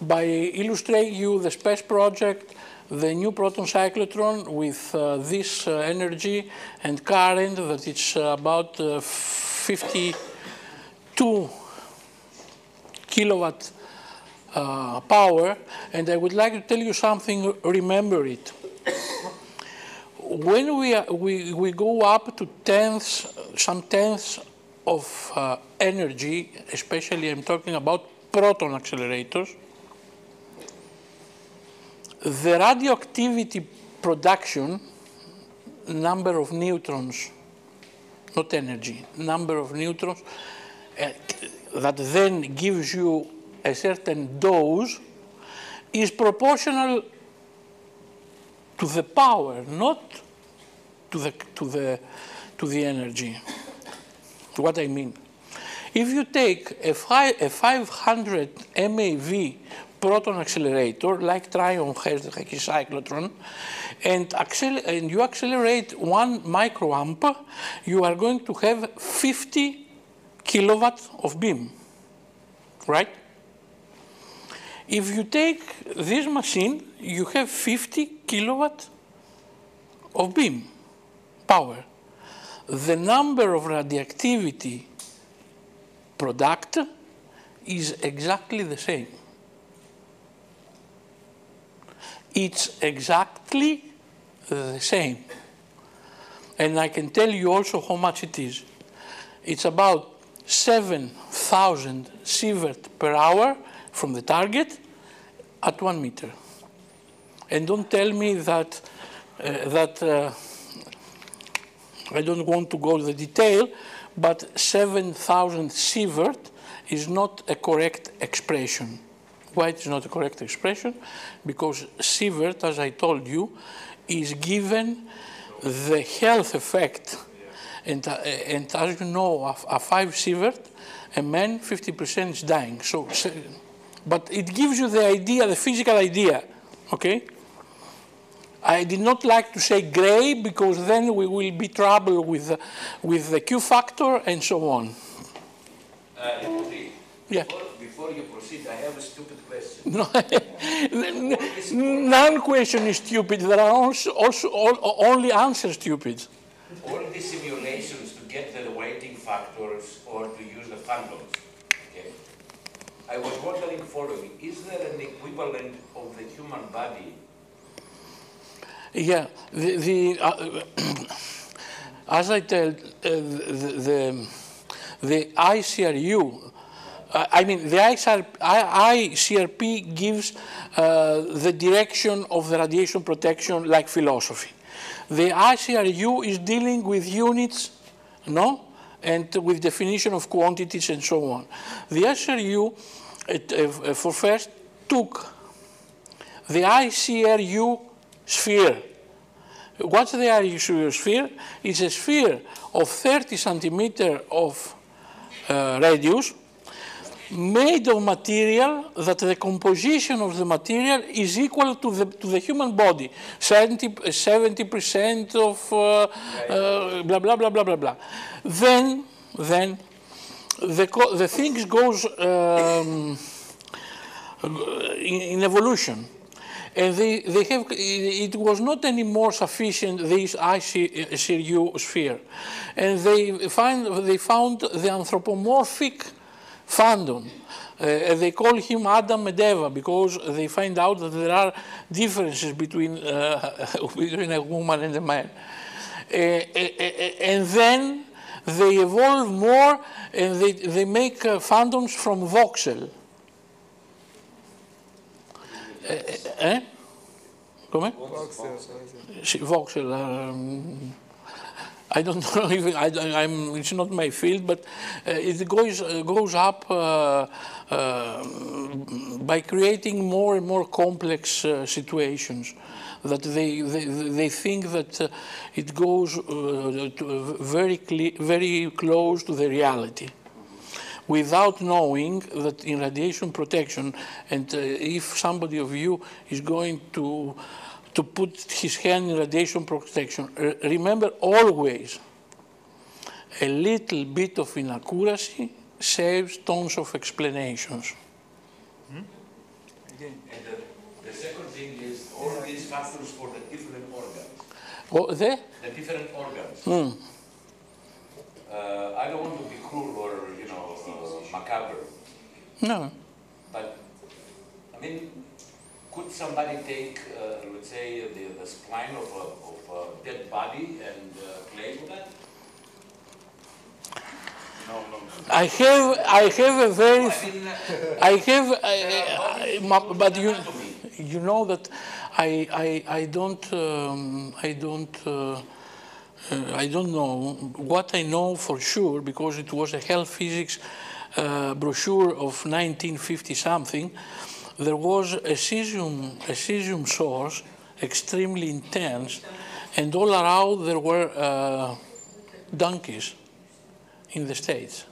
by illustrating you the SPES project, the new proton cyclotron with uh, this uh, energy and current that it's about uh, 52 kilowatt uh, power. And I would like to tell you something, remember it. when we, we, we go up to tenths, some tenths of uh, energy, especially I'm talking about proton accelerators, the radioactivity production, number of neutrons, not energy, number of neutrons, uh, that then gives you a certain dose, is proportional to the power, not to the, to the, to the energy. What I mean. If you take a, five, a 500 MeV proton accelerator, like TRIUMF has the cyclotron, and, and you accelerate one microamp, you are going to have 50 kilowatts of beam, right? If you take this machine, you have 50 kilowatt of beam power. The number of radioactivity product is exactly the same. It's exactly the same. And I can tell you also how much it is. It's about 7,000 sievert per hour from the target at one meter. And don't tell me that, uh, that uh, I don't want to go to the detail, but 7,000 sievert is not a correct expression. It is not a correct expression? Because sievert, as I told you, is given the health effect. And, uh, and as you know, a, a 5 sievert, a man 50% is dying. So but it gives you the idea, the physical idea, okay? I did not like to say gray because then we will be trouble with, the, with the Q factor and so on. Uh, yeah. Before, you proceed, I have a stupid question. No, none question is stupid. There are also, also all, only answers stupid. All these simulations to get the weighting factors or to use the phantoms, I was wondering following, is there an equivalent of the human body? Yeah, the, the uh, as I tell, uh, the, the, the ICRU, uh, I mean, the ICRP, ICRP gives uh, the direction of the radiation protection like philosophy. The ICRU is dealing with units, no? and with definition of quantities and so on. The ICRU, it, uh, for first, took the ICRU sphere. What's the ICRU sphere? It's a sphere of 30 centimeter of uh, radius made of material that the composition of the material is equal to the, to the human body, 70, 70% of uh, uh, blah, blah, blah, blah, blah, blah. Then, then the, the things goes um, in, in evolution and they, they have, it was not anymore sufficient, this ICRU sphere. And they, find, they found the anthropomorphic phantom. Uh, they call him Adam and Eva because they find out that there are differences between, uh, between a woman and a man. Uh, and then they evolve more and they, they make uh, phantoms from voxel. Eh? Come? Voxel. Voxel. Um, I don't know if I, am it's not my field, but uh, it goes, uh, goes up uh, uh by creating more and more complex uh, situations that they, they, they think that uh, it goes very, very close to the reality without knowing that in radiation protection, and uh, if somebody of you is going to, to put his hand in radiation protection, remember always a little bit of inaccuracy saves tons of explanations. Hmm? And the, the second thing is all these factors for the different organs, Well, the, the different organs. Hmm. Uh, I don't want to be cruel or, you know, uh, macabre, no. but, I mean, could somebody take, uh, let's say, the, the spine of a, of a dead body and uh, play with that? No, no. I have, I have a very, I mean, uh, I have, I, I, but you, you know that I, I, I don't, um, I don't, uh, uh, I don't know. What I know for sure, because it was a health physics uh, brochure of 1950 something, there was a cesium, a cesium source, extremely intense, and all around there were uh, donkeys in the States.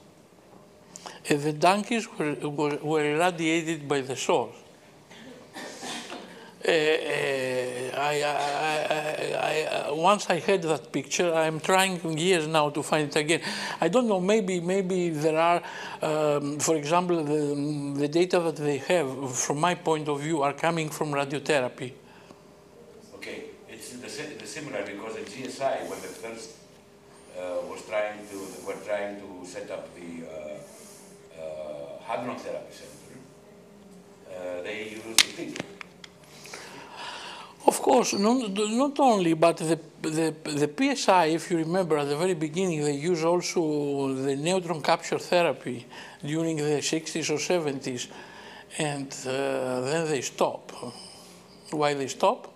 And the donkeys were, were, were irradiated by the source. Uh, uh, I, I, I, I, once I had that picture, I'm trying years now to find it again. I don't know, maybe, maybe there are, um, for example, the, the data that they have, from my point of view, are coming from radiotherapy. Okay, it's the, the similar because at GSI, when the first uh, was trying to, were trying to set up the uh, uh, hadron therapy center, uh, they used the pig. Of course, not, not only, but the, the, the PSI, if you remember at the very beginning, they use also the neutron capture therapy during the 60s or 70s, and uh, then they stop. Why they stop?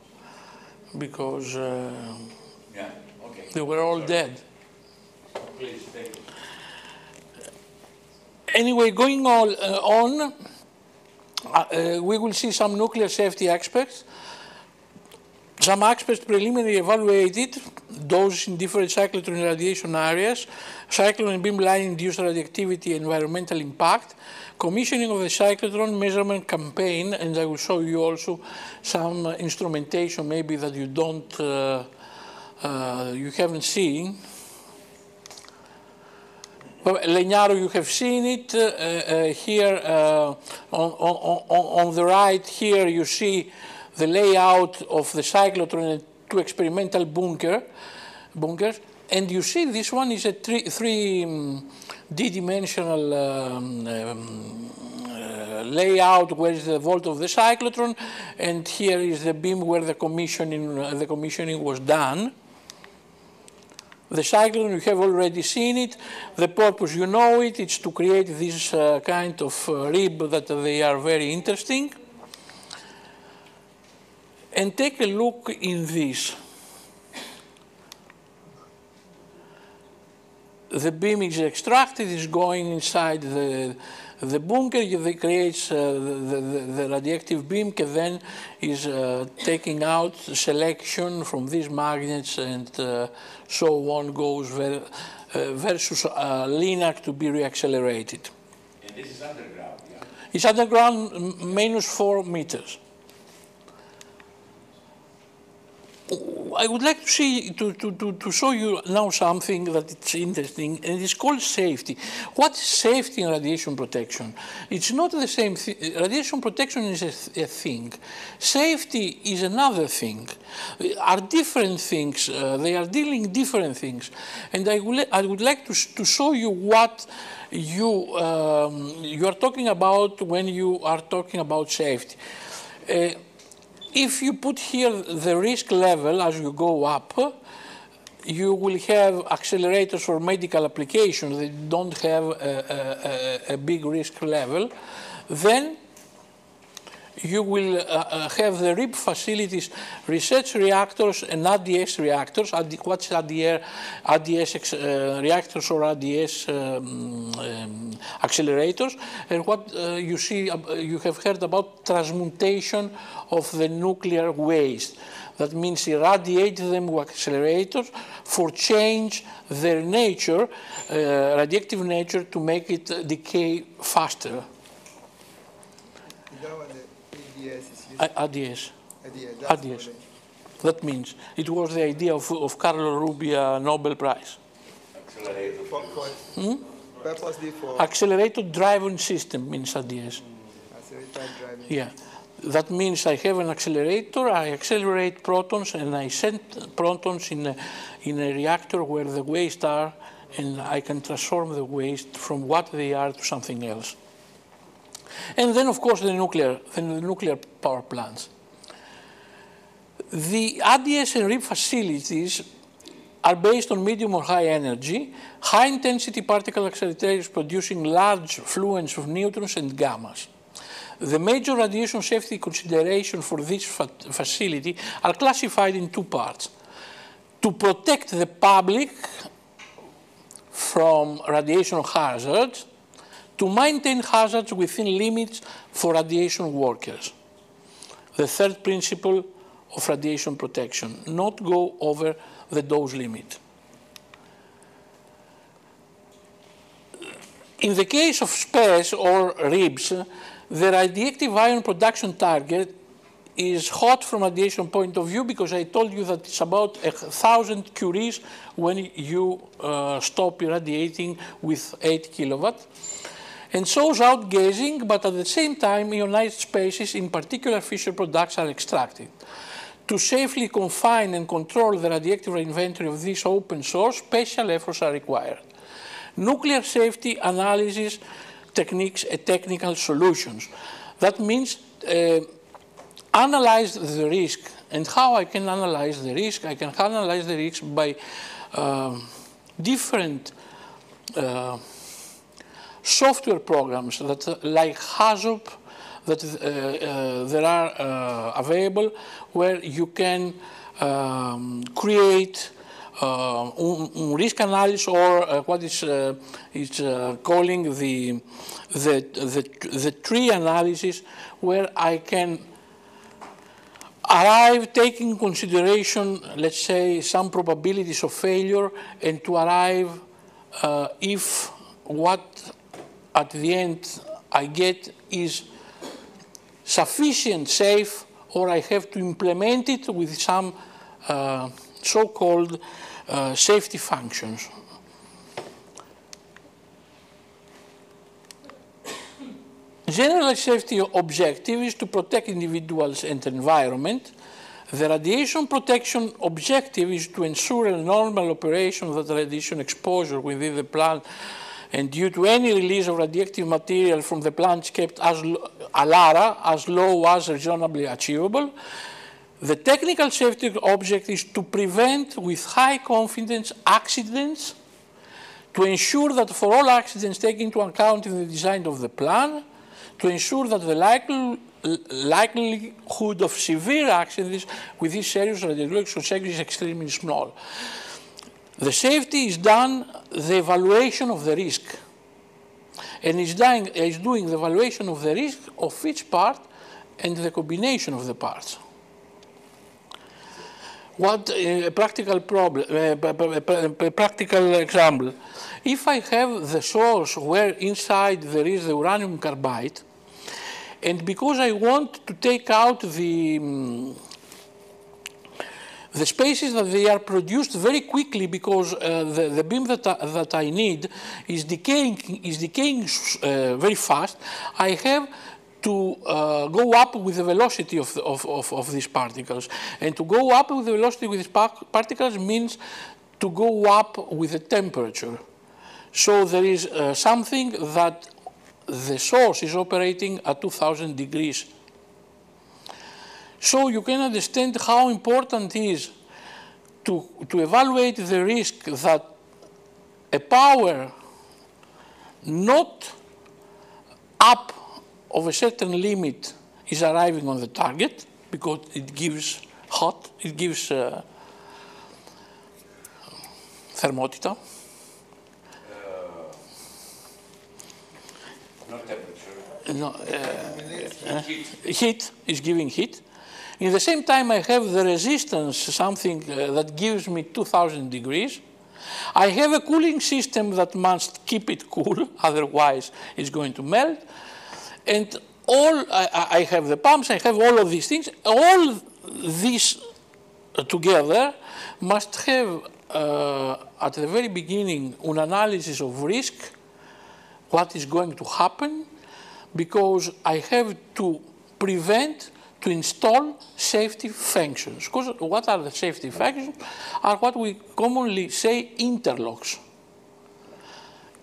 Because uh, Yeah, okay. they were all dead. Please. Anyway, going all, uh, on, uh, uh, we will see some nuclear safety aspects. Some experts preliminarily evaluated, doses in different cyclotron radiation areas, cyclone and beamline induced radioactivity environmental impact, commissioning of the cyclotron measurement campaign, and I will show you also some instrumentation maybe that you don't, uh, uh, you haven't seen. Well, Legnaro, you have seen it. Uh, uh, here uh, on, on, on the right, here you see the layout of the cyclotron and two experimental bunker, bunkers. And you see this one is a three, three um, D-dimensional um, um, uh, layout where is the vault of the cyclotron, and here is the beam where the commissioning, uh, the commissioning was done. The cyclone, you have already seen it. The purpose, you know it, it's to create this uh, kind of uh, RIB that they are very interesting. And take a look in this. The beam is extracted, is going inside the, the bunker, it creates uh, the, the, the radioactive beam, and then is uh, taking out selection from these magnets and uh, so on goes ver, uh, versus uh, LINAC to be reaccelerated. And this is underground, yeah? It's underground minus four meters. I would like to to, to, to, show you now something that it's interesting, and it's called safety. What is safety in radiation protection? It's not the same thing. Radiation protection is a, th- a thing. Safety is another thing. Are different things. Uh, they are dealing different things, and I I would like to, to show you what you um, you are talking about when you are talking about safety. Uh, if you put here the risk level as you go up, you will have accelerators for medical applications that don't have a, a, a, big risk level. Then you will uh, uh, have the RIB facilities, research reactors and RDS reactors. AD, what's RDR, RDS ex- uh, reactors or RDS um, um, accelerators? And what uh, you see, uh, you have heard about transmutation of the nuclear waste. That means irradiate them with accelerators for change their nature, radioactive nature, to make it decay faster. Is that what the ADS is used? A- ADS, that's ADS. what That means it was the idea of, of Carlo Rubbia Nobel Prize. Accelerator. they- For, for, Hmm? purposely for Accelerated driven system means ADS. accelerated driving. Yeah. That means I have an accelerator, I accelerate protons and I send protons in a, in a reactor where the waste are and I can transform the waste from what they are to something else. And then of course the nuclear, the nuclear power plants. The ADS and RIB facilities are based on medium or high energy, high intensity particle accelerators producing large fluence of neutrons and gammas. The major radiation safety considerations for this fa facility are classified in two parts. To protect the public from radiation hazards, to maintain hazards within limits for radiation workers. The third principle of radiation protection, not go over the dose limit. In the case of SPES or RIBS, the radioactive ion production target is hot from a radiation point of view because I told you that it's about a thousand curies when you uh, stop irradiating with 8 kilowatt. And shows outgassing, but at the same time ionized spaces, in particular fission products, are extracted. To safely confine and control the radioactive inventory of this open source, special efforts are required. Nuclear safety analysis techniques and technical solutions. That means uh, analyze the risk. And how I can analyze the risk? I can analyze the risk by uh, different uh, software programs that, uh, like HAZOP, that uh, uh, there are available where you can um, create uh, risk analysis or uh, what is uh, is calling the, the, the the tree analysis, where I can arrive taking consideration, let's say, some probabilities of failure, and to arrive if what at the end I get is sufficient safe or I have to implement it with some uh, so-called uh, safety functions. General safety objective is to protect individuals and environment. The radiation protection objective is to ensure a normal operation of the radiation exposure within the plant and due to any release of radioactive material from the plant kept as ALARA as low as reasonably achievable. The technical safety object is to prevent with high confidence accidents, to ensure that for all accidents taken into account in the design of the plan, to ensure that the likely, likelihood of severe accidents with this serious radiological sector is extremely small. The safety is done, the evaluation of the risk. And is, dying, is doing the evaluation of the risk of each part and the combination of the parts. What a uh, practical problem, uh, practical example. If I have the source where inside there is the uranium carbide, and because I want to take out the um, the spaces that they are produced very quickly because uh, the, the beam that, I, that I need is decaying, is decaying uh, very fast. I have to uh, go up with the velocity of, the, of, of, of, these particles. And to go up with the velocity with these particles means to go up with the temperature. So there is uh, something that the source is operating at 2000 degrees so you can understand how important it is to, to evaluate the risk that a power not up of a certain limit is arriving on the target because it gives hot, it gives uh, thermometer. Uh, not temperature. No, uh, heat. heat is giving heat. In the same time, I have the resistance, something uh, that gives me 2000 degrees. I have a cooling system that must keep it cool, otherwise it's going to melt. And all, I, I have the pumps, I have all of these things. All these together must have, uh, at the very beginning, an analysis of risk, what is going to happen, because I have to prevent to install safety functions. Because what are the safety functions? Are what we commonly say interlocks.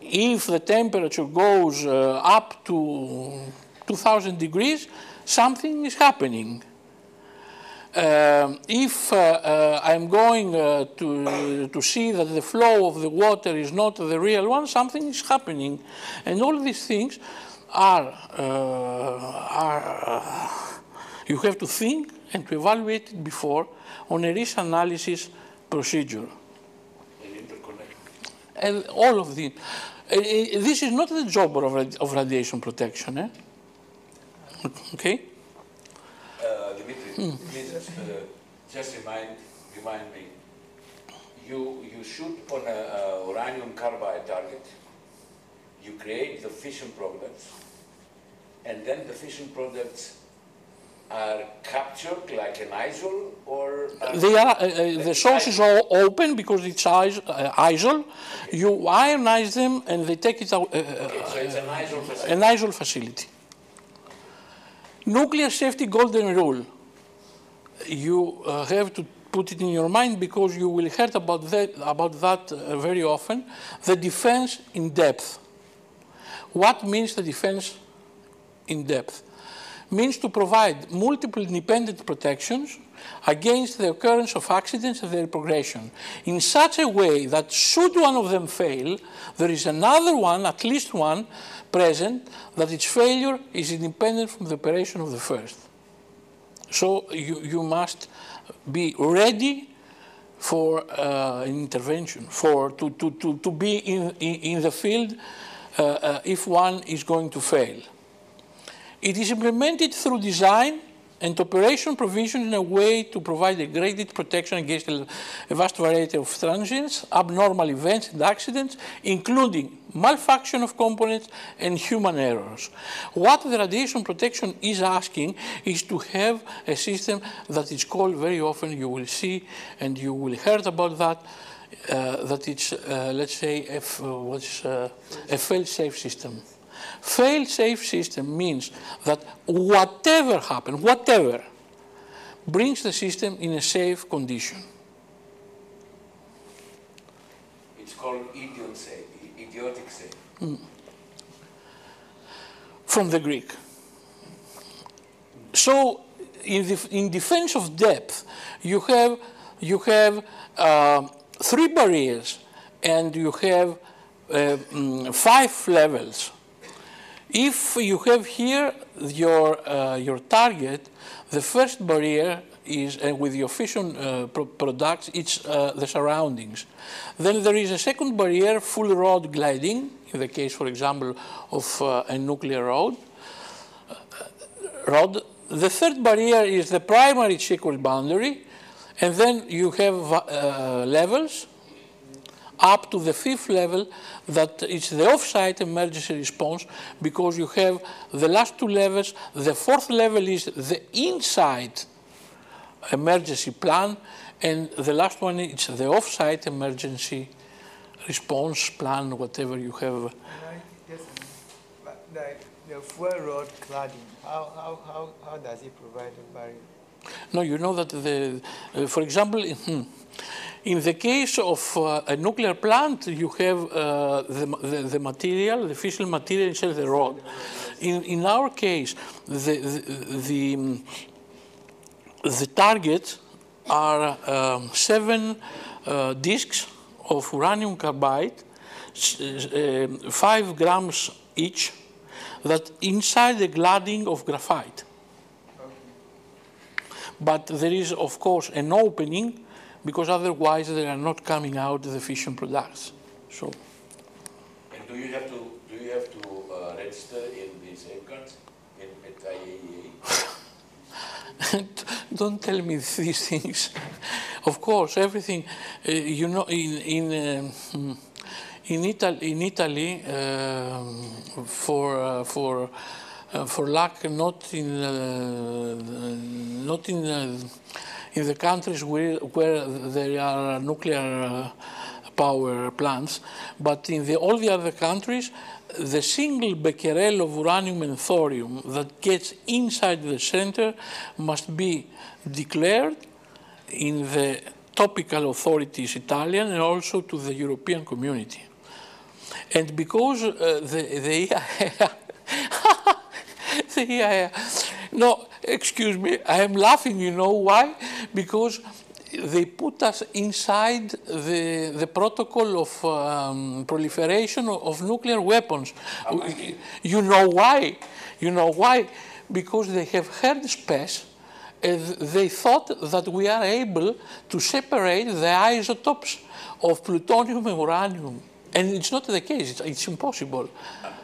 If the temperature goes uh, up to 2000 degrees, something is happening. Um, if uh, uh, I'm going uh, to, to see that the flow of the water is not the real one, something is happening. And all these things are, uh, are uh, you have to think and to evaluate it before on a risk analysis procedure. And all of the, uh, this is not the job of, radi- of radiation protection. Eh? Okay? Uh, Demetre, please uh, just remind, remind me. You, you shoot on a, uh uranium carbide target, you create the fission products, and then the fission products are captured like an isol or are- They are, uh, uh, the source is all open because it's is- uh, isol. You ionize them and they take it out, uh, uh, Okay, so it's an isol facility. an isol facility. Nuclear safety golden rule. You uh, have to put it in your mind because you will hear about that, about that uh, very often. The defense in depth. What means the defense in depth? Means to provide multiple independent protections against the occurrence of accidents and their progression in such a way that should one of them fail, there is another one, at least one, present that its failure is independent from the operation of the first. So you, you must be ready for uh, intervention, for to, to, to, to be in, in, in the field uh, uh, if one is going to fail. It is implemented through design and operation provision in a way to provide a graded protection against a vast variety of transients, abnormal events and accidents, including malfunction of components and human errors. What the radiation protection is asking is to have a system that is called very often, you will see and you will hear about that, uh, that it's, uh, let's say, a, uh, what's, uh, a fail-safe system. Fail-safe system means that whatever happens, whatever, brings the system in a safe condition. It's called idiot safe, idiotic safe. from the Greek. So, in, the, in defense of depth, you have, you have uh, three barriers and you have uh, mm, five levels. If you have here your, uh, your target, the first barrier is uh, with your fission uh, pro- products, it's uh, the surroundings. Then there is a second barrier, fuel rod cladding, in the case, for example, of uh, a nuclear rod. rod. The third barrier is the primary secret boundary, and then you have uh, levels up to the fifth level that is the off-site emergency response because you have the last two levels. The fourth level is the inside emergency plan, and the last one is the off-site emergency response plan, whatever you have. And I, yes, but like the fuel rod cladding, how, how, how, how does it provide a barrier? No, you know that the, uh, for example, in, the case of uh, a nuclear plant, you have uh, the, the, the material, the fissile material inside the rod. In, in our case, the, the, the, um, the targets are um, seven uh, discs of uranium carbide, uh, five grams each, that inside the cladding of graphite. But there is, of course, an opening because otherwise they are not coming out the fission products. So, And do you have to, do you have to uh, register in the safeguards in, at IAEA? don't tell me these things. of course, everything, uh, you know, in in um, in Italy, in Italy, um, for uh, for uh, for lack not in uh, not in uh, in the countries where where there are nuclear uh, power plants, but in the, all the other countries, the single becquerel of uranium and thorium that gets inside the center must be declared in the topical authorities Italian and also to the European community. And because uh, the, the the no, excuse me, I am laughing, you know why? Because they put us inside the, the protocol of um, proliferation of nuclear weapons. You know why? You know why? Because they have heard SPES and they thought that we are able to separate the isotopes of plutonium and uranium. And it's not the case, it's, it's impossible.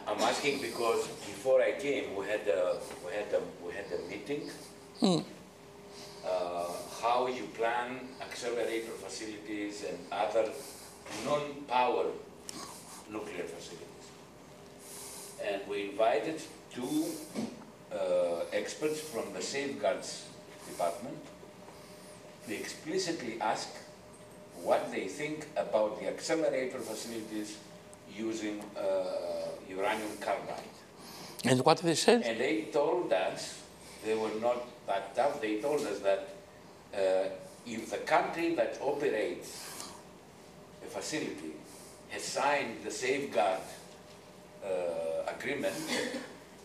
I'm asking because before I came, we had a, we had a, we meeting. Uh, how you plan accelerator facilities and other non-power nuclear facilities. And we invited two uh, experts from the safeguards department. We explicitly asked what they think about the accelerator facilities using uh, uranium carbide. And what they said? And they told us, they were not that tough, they told us that uh, if the country that operates a facility has signed the safeguard uh, agreement,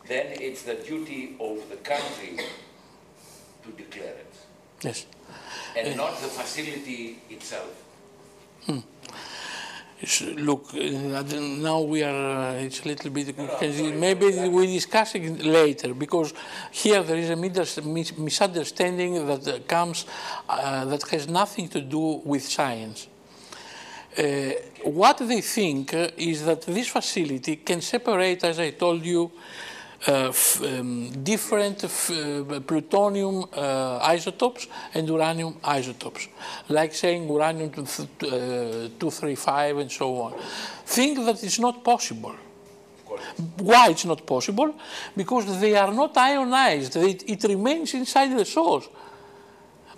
then it's the duty of the country to declare it, Yes. and not the facility itself. Sh- Look, uh, now we are, uh, it's a little bit, maybe we discuss it later, because here there is a mis- mis- misunderstanding that uh, comes, uh, that has nothing to do with science. Uh, what they think is that this facility can separate, as I told you, um, different uh, plutonium uh, isotopes and uranium isotopes, like saying uranium to uh, 235 and so on. Think that it's not possible. Why it's not possible? Because they are not ionized. It, it remains inside the source.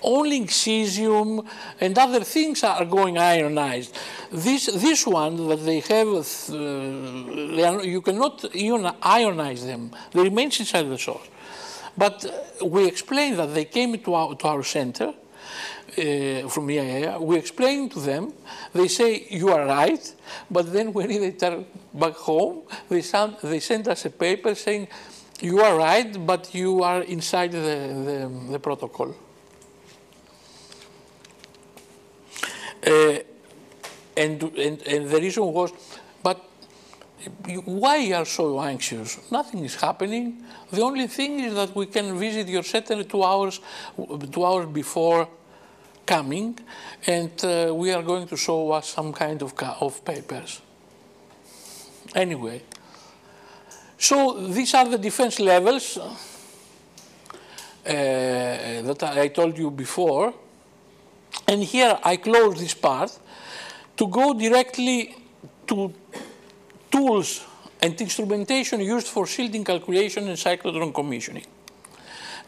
Only cesium and other things are going ionized. This, this one that they have, uh, they are, you cannot ion- ionize them. They remain inside the source. But uh, we explained that they came to our, to our center uh, from IAEA. We explained to them. They say, you are right. But then when they turn back home, they, send, they send us a paper saying, you are right, but you are inside the, the, the protocol. And, and, and the reason was, but why you are so anxious? Nothing is happening. The only thing is that we can visit your center two hours, two hours before coming, and uh, we are going to show us some kind of, of papers. Anyway, so these are the defense levels uh, that I told you before. And here I close this part to go directly to tools and instrumentation used for shielding calculation and cyclotron commissioning.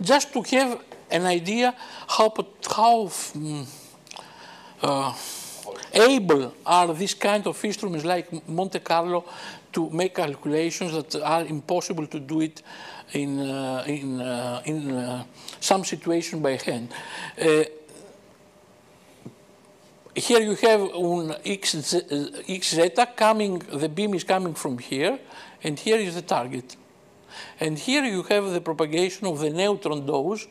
Just to have an idea how, how mm, uh, able are these kind of instruments like Monte Carlo to make calculations that are impossible to do it in, uh, in, uh, in uh, some situation by hand. Uh, here you have un x, x zeta coming, the beam is coming from here, and here is the target. And here you have the propagation of the neutron dose,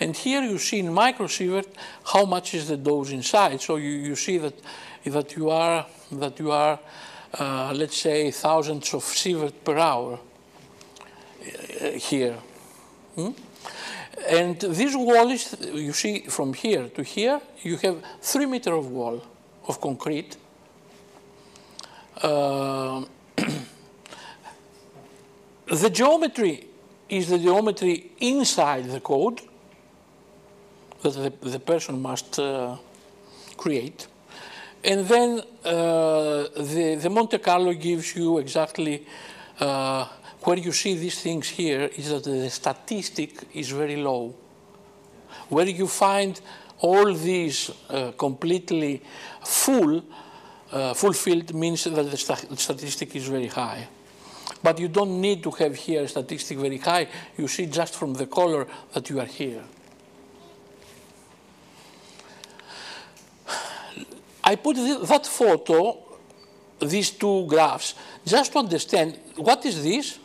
and here you see in microsievert how much is the dose inside. So you, you see that, that you are, that you are uh, let's say, thousands of sievert per hour uh, here. Hmm? And this wall is, you see from here to here, you have three meter of wall of concrete. Uh, the geometry is the geometry inside the code that the, the person must uh, create. And then uh, the, the Monte Carlo gives you exactly uh, where you see these things here is that the statistic is very low. Where you find all these uh, completely full, uh, fulfilled means that the sta- statistic is very high. but you don't need to have here a statistic very high. You see just from the color that you are here. I put that photo, these two graphs, just to understand what is this?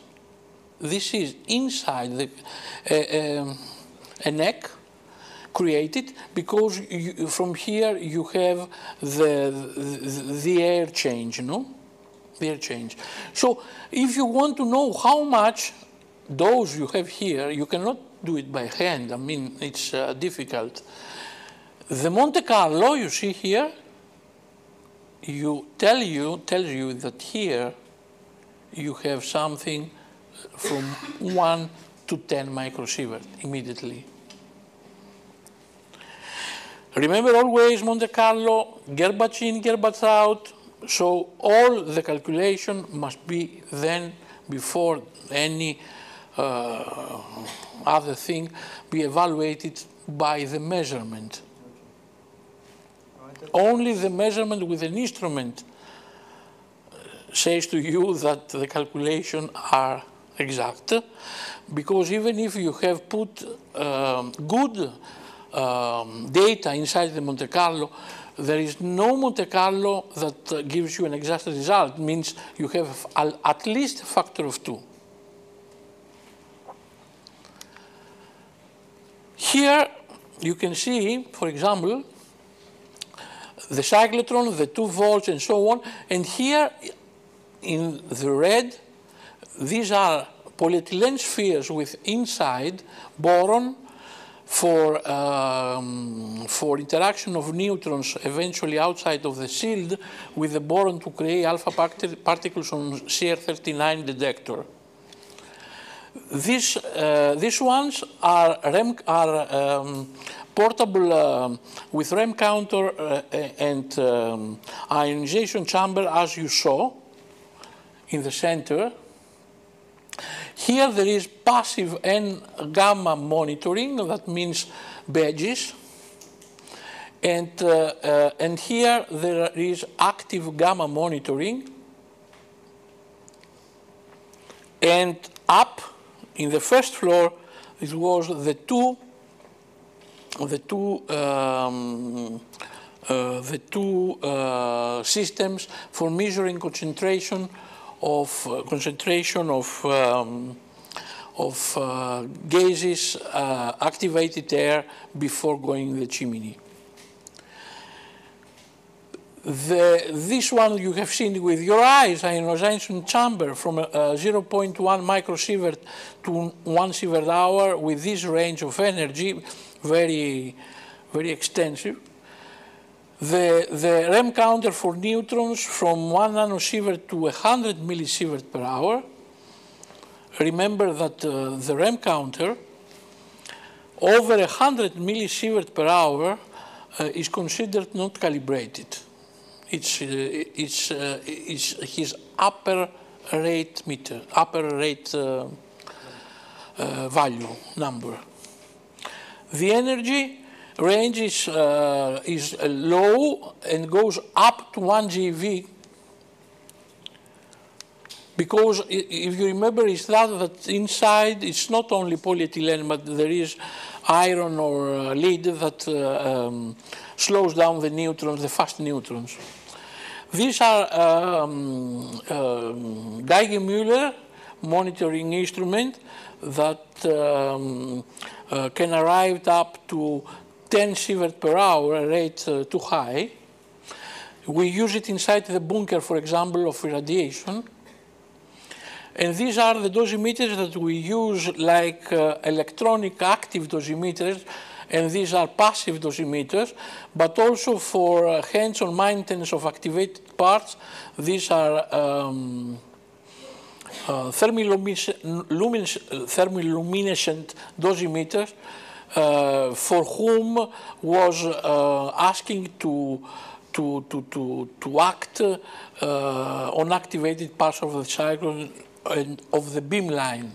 This is inside the, um, a neck created because you, from here you have the, the, the air change, no? The air change. So if you want to know how much dose you have here, you cannot do it by hand. I mean, it's uh, difficult. The Monte Carlo you see here, you tell you tells you that here you have something from 1 to 10 microsievert immediately. Remember always Monte Carlo, Gerbach in, Gerbach out. So all the calculation must be then before any uh, other thing be evaluated by the measurement. Only the measurement with an instrument says to you that the calculations are exact because even if you have put um, good um, data inside the Monte Carlo, there is no Monte Carlo that uh, gives you an exact result. Means you have at least a factor of two. Here you can see, for example, the cyclotron, the two volts and so on. And here in the red, these are polyethylene spheres with inside boron for, um, for interaction of neutrons eventually outside of the shield with the boron to create alpha particles on CR39 detector. These, uh, these ones are, REM, are um, portable uh, with REM counter uh, and um, ionization chamber as you saw in the center. Here there is passive and gamma monitoring, that means badges. And, uh, uh, and here there is active gamma monitoring. And up in the first floor, it was the two, the two, um, uh, the two uh, systems for measuring concentration of uh, concentration of um, of uh, gases, uh, activated air before going in the chimney. The, this one you have seen with your eyes, ionization chamber from uh, 0.1 microsievert to 1 sievert hour with this range of energy, very, very extensive. The, the REM counter for neutrons from 1 nanosievert to 100 millisievert per hour. Remember that uh, the REM counter over 100 millisievert per hour uh, is considered not calibrated it's, uh, it's, uh, it's his upper rate meter, upper rate uh, uh value number. The energy range is, uh, is low and goes up to 1 GeV because if you remember is that that inside it's not only polyethylene but there is iron or uh, lead that um, slows down the neutrons, the fast neutrons. These are um, um, Geiger-Müller monitoring instrument that um, uh, can arrive up to 10 sievert per hour, a rate uh, too high. We use it inside the bunker, for example, of irradiation. And these are the dosimeters that we use like uh, electronic active dosimeters and these are passive dosimeters, but also for uh, hands-on maintenance of activated parts, these are um, uh, thermoluminescent dosimeters uh, for whom was uh, asking to, to, to, to, to act uh, on activated parts of the cycle and of the beam line.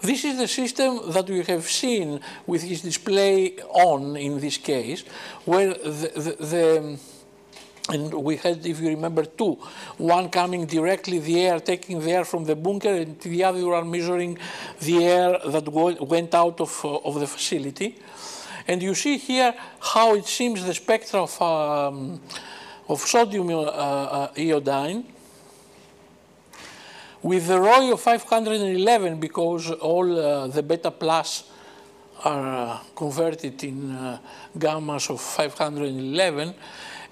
This is the system that we have seen with his display on in this case, where the, the, the, and we had, if you remember, two. One coming directly the air, taking the air from the bunker, and the other one measuring the air that went out of, uh, of the facility. And you see here how it seems the spectra of, um, of sodium uh, uh, iodine with the ROI of 511 because all uh, the beta plus are uh, converted in uh, gammas of 511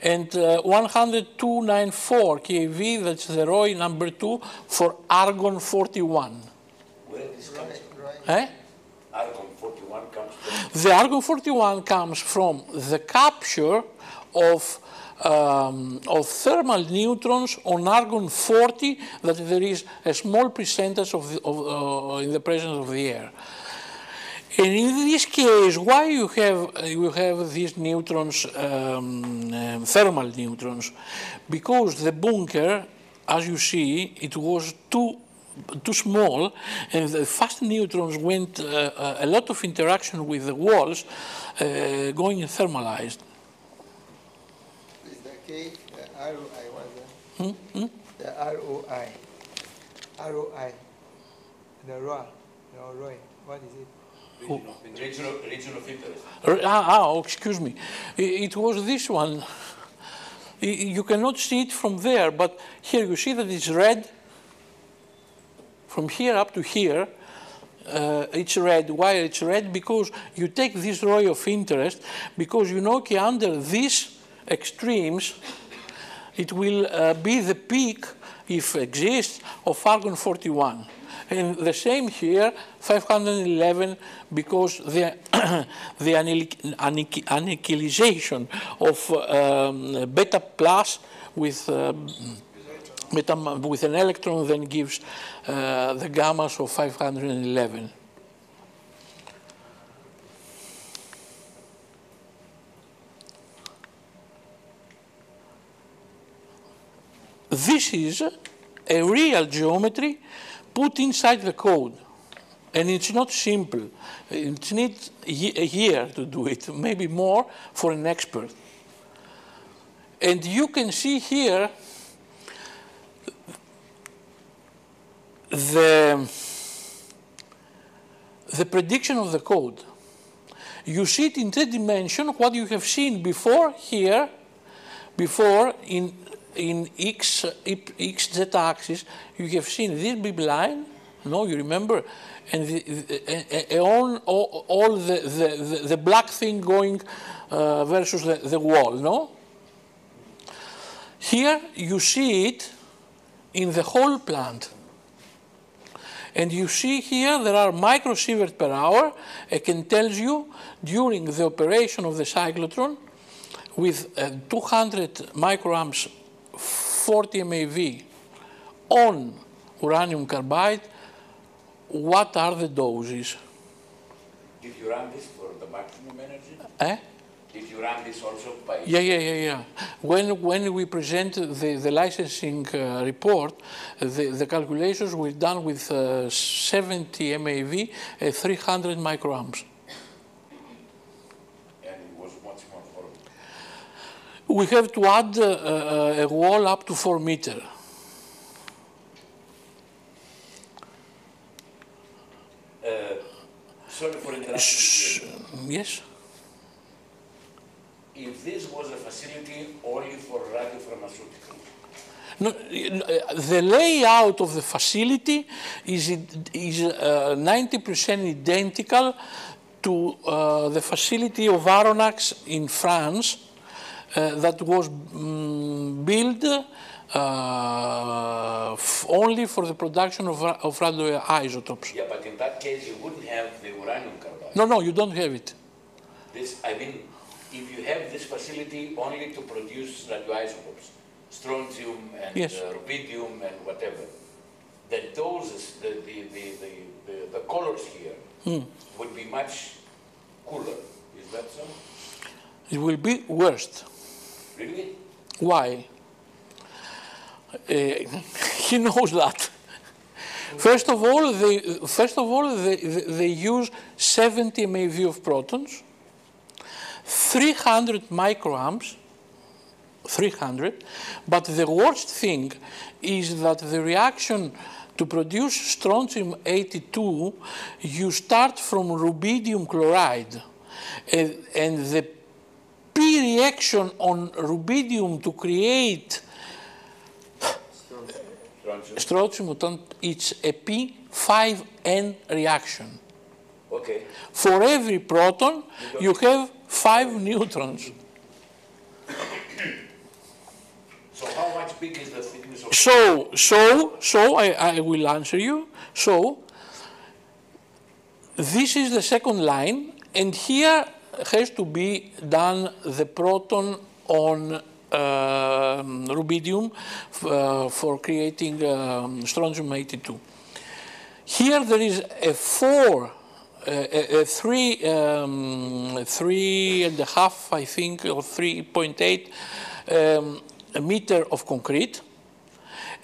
and uh, 10294 keV, that's the ROI number two for argon 41. Where this comes from? Eh? Argon 41 comes from. The argon 41 comes from the capture of, um, of thermal neutrons on argon 40 that there is a small percentage of, the, of uh, in the presence of the air. And in this case, why you have you have these neutrons, um, um, thermal neutrons? Because the bunker, as you see, it was too too small, and the fast neutrons went uh, uh, a lot of interaction with the walls, uh, going thermalized. Is the K, the ROI, what's that? The ROI. ROI. The ROI, the ROI, what is it? Of, interest. Ah, ah, oh, excuse me. It was this one. You cannot see it from there, but here you see that it's red. From here up to here, uh, it's red. Why it's red? Because you take this row of interest, because you know okay, under these extremes, it will uh, be the peak, if exists, of argon 41. And the same here, 511, because the, the annihil- annihil- annihilation of um, beta plus with, um, beta, with an electron then gives uh, the gammas of 511. This is a real geometry put inside the code. And it's not simple. It needs a year to do it, maybe more for an expert. And you can see here the, the prediction of the code. You see it in three dimension, what you have seen before here, before in, in x, x z axis, you have seen this big line, no, you remember? And the, the, all, all, the, the, the, black thing going uh, versus the, the wall, no? Here you see it in the whole plant. And you see here there are microsieverts per hour. It can tell you during the operation of the cyclotron with uh, 200 microamps 40 MeV on uranium carbide, what are the doses? Did you run this for the maximum energy? Eh? Did you run this also by? Yeah, yeah, yeah, yeah. When, when we present the, the licensing uh, report, the, the calculations were done with uh, 70 MeV at 300 microamps. And it was much more for. We have to add uh, uh, a wall up to 4 meter. Uh, sorry for interrupting. Yes? If this was a facility only for radiopharmaceuticals, No, the layout of the facility is, is uh, 90% identical to uh, the facility of ARRONAX in France that was mm, built uh, f- only for the production of, of radioisotopes. yeah, but in that case you wouldn't have the uranium carbide. No, no, you don't have it. This, I mean, if you have this facility only to produce radioisotopes, strontium and Yes. uh, rubidium and whatever, the doses, the, the, the, the, the, the colors here Hmm. would be much cooler. Is that so? It will be worst. Really? Why? Uh, he knows that. First of all, they, first of all, they, they use 70 MeV of protons, 300 microamps 300. But the worst thing is that the reaction to produce strontium 82, you start from rubidium chloride. And, and the P reaction on rubidium to create Strontium. strontium, it's a P5N reaction. Okay. For every proton, you have five neutrons. So how much big is the thickness of? So, so, so I, I will answer you. So, this is the second line, and here has to be done the proton on um, rubidium uh, for creating um, strontium 82. Here there is a four, uh, a, a three, um, three and a half, I think, or 3.8 um, meter of concrete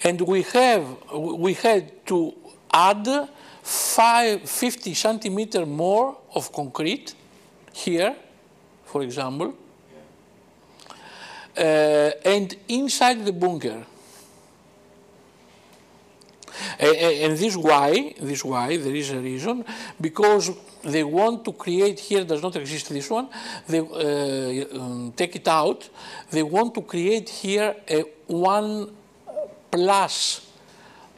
and we have we had to add five, 50 centimeter more of concrete here, for example, uh, and inside the bunker. And this why, this why, there is a reason, because they want to create here, does not exist this one, they uh, um, take it out, they want to create here a one plus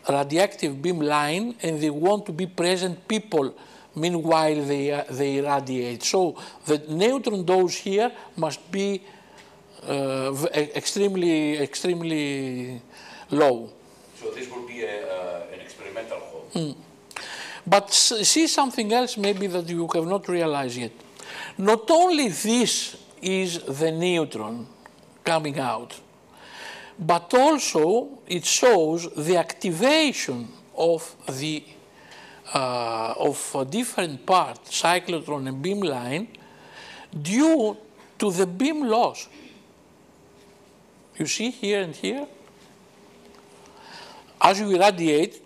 radioactive beam line and they want to be present people meanwhile they, uh, they radiate. So the neutron dose here must be uh, extremely, extremely low. So this will be a, uh, an experimental hole. But see something else maybe that you have not realized yet. Not only this is the neutron coming out, but also it shows the activation of the uh, of a different part, cyclotron and beamline, due to the beam loss. You see here and here, as you irradiate,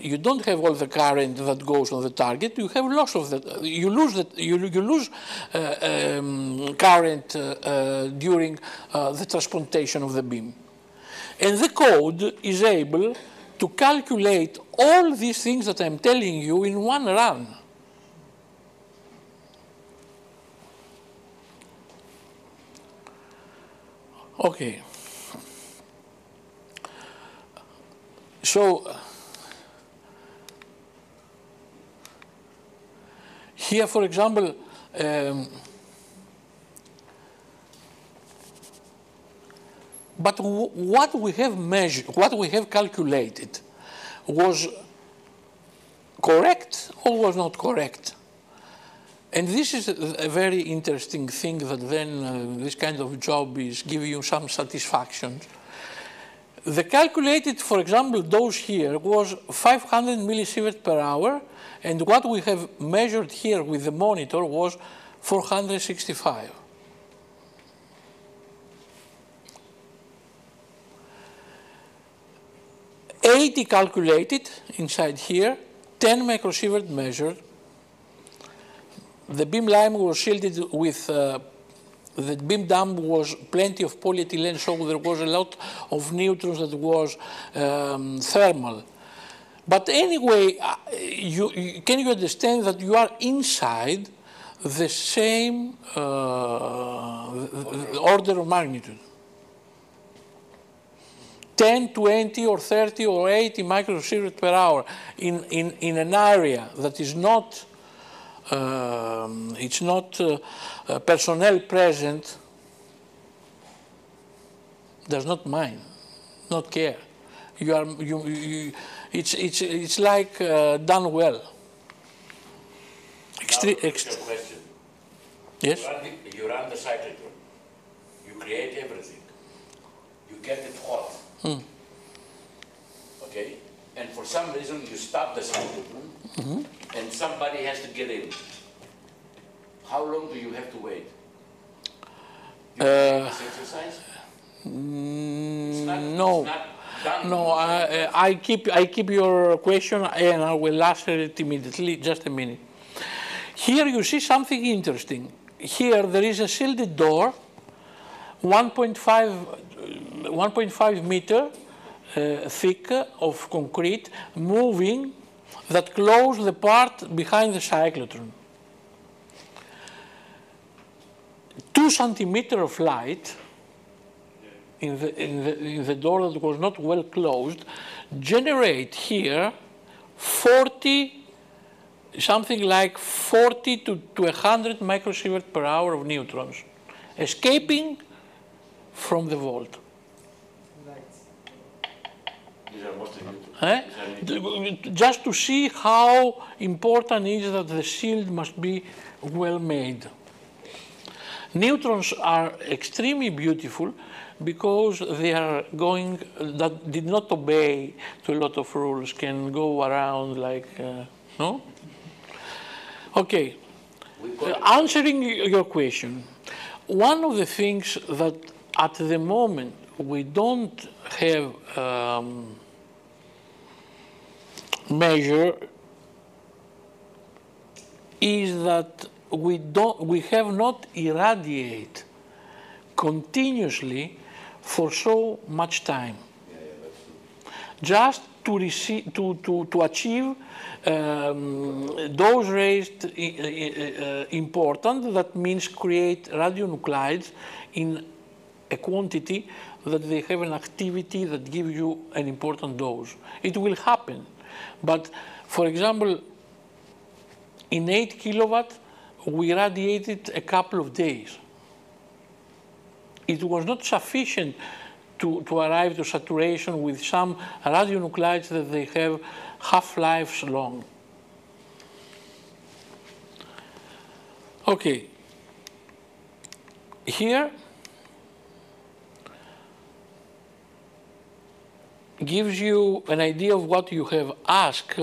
you don't have all the current that goes on the target. You have loss of that. You lose that. You, you lose uh, um, current uh, uh, during uh, the transplantation of the beam. And the code is able to calculate all these things that I'm telling you in one run. Okay. So here, for example, um, but what we have measured, what we have calculated, was correct or was not correct. And this is a, very interesting thing that then uh, this kind of job is giving you some satisfaction. The calculated, for example, dose here was 500 millisievert per hour, and what we have measured here with the monitor was 465. Eighty calculated inside here, 10 microsievert measured. The beam line was shielded with uh, the beam dump was plenty of polyethylene, so there was a lot of neutrons that was um, thermal. But anyway, uh, you, you, can you understand that you are inside the same uh, order of magnitude? 10, 20, or 30, or 80 microsievert per hour in, in, in an area that is not um, it's not uh, uh, personnel present does not mind, not care. You are you, you it's it's it's like uh, done well. Extre- ext- question. yes. You run, the, you run the cyclotron. You create everything. You get it hot. Okay? And for some reason you stop the cyclotron and somebody has to get in. How long do you have to wait? You uh, this exercise? It's not, no. It's not. No, I, I keep I keep your question and I will answer it immediately. Just a minute. Here you see something interesting. Here there is a shielded door 1.5 1.5 meter uh, Uh, thick of concrete moving that close the part behind the cyclotron. Two centimeter of light in the, in the, in the door that was not well closed generate here 40 something like 40 to, to 100 microsievert per hour of neutrons escaping from the vault. These are mostly neutral. Eh? Just to see how important it is that the shield must be well made. Neutrons are extremely beautiful because they are going, that did not obey to a lot of rules, can go around like, uh, no? Okay, answering your question, one of the things that at the moment we don't have um, measure is that we don't we have not irradiate continuously for so much time. Just to receive to to to achieve um, dose raised uh, important that means create radionuclides in a quantity that they have an activity that gives you an important dose. It will happen but for example in 8 kilowatt we radiated a couple of days it was not sufficient to, to arrive to saturation with some radionuclides that they have half-lives long. Okay. Here gives you an idea of what you have asked.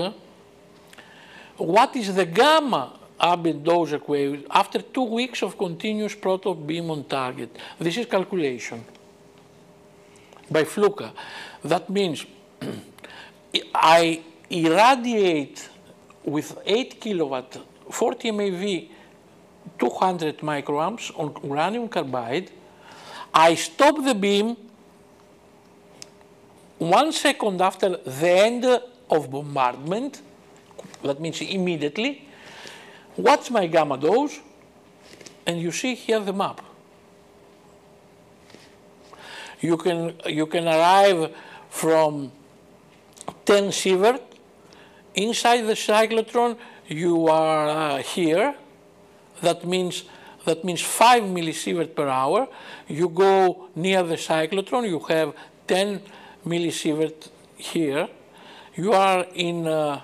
What is the gamma Abel dose equation after two weeks of continuous proton beam on target? This is calculation by Fluka. That means I irradiate with 8 kilowatt 40 MeV 200 microamps on uranium carbide. I stop the beam one second after the end of bombardment, that means immediately. What's my gamma dose? And you see here the map. You can, you can arrive from 10 sievert. Inside the cyclotron, you are uh, here. That means, that means 5 millisievert per hour. You go near the cyclotron, you have 10 millisievert here. You are in uh,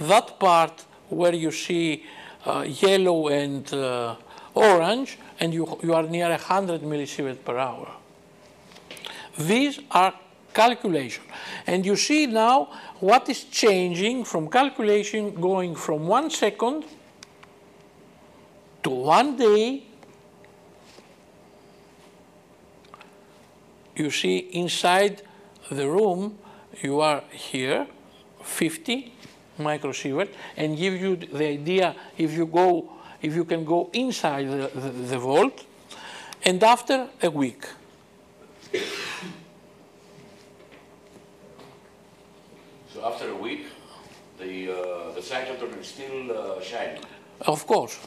that part where you see uh, yellow and uh, orange, and you, you are near 100 millisievert per hour. These are calculation. And you see now what is changing from calculation going from one second to one day. You see inside the room, you are here, 50 microsievert, and give you the idea if you go, if you can go inside the, the, the vault, and after a week. So after a week, the, uh, the cyclotron is still uh, shining. Of course,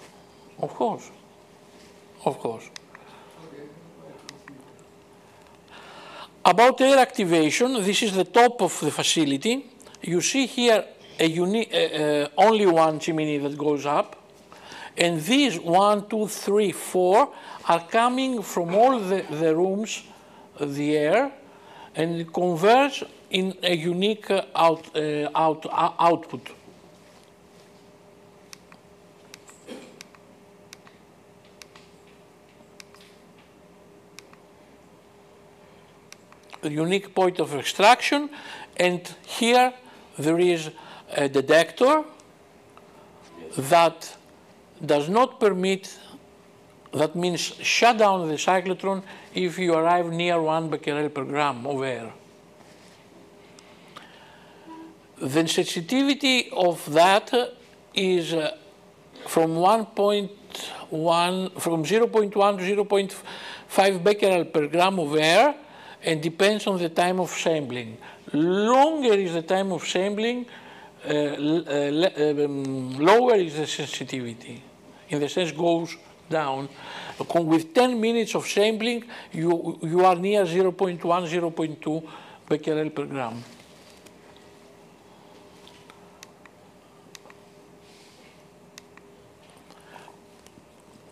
of course, of course. About air activation, this is the top of the facility. You see here a uni- uh, only one chimney that goes up, and these one, two, three, four are coming from all the, the rooms, the air, and converge in a unique uh, out, uh, out, uh, output. Unique point of extraction and here there is a detector that does not permit that means shut down the cyclotron if you arrive near 1 becquerel per gram of air. The sensitivity of that is uh, from 1.1 from 0.1 to 0.5 becquerel per gram of air and depends on the time of sampling. Longer is the time of sampling, uh, uh, um, lower is the sensitivity. In the sense goes down. With 10 minutes of sampling, you, you are near 0.1, 0.2 becquerel per gram.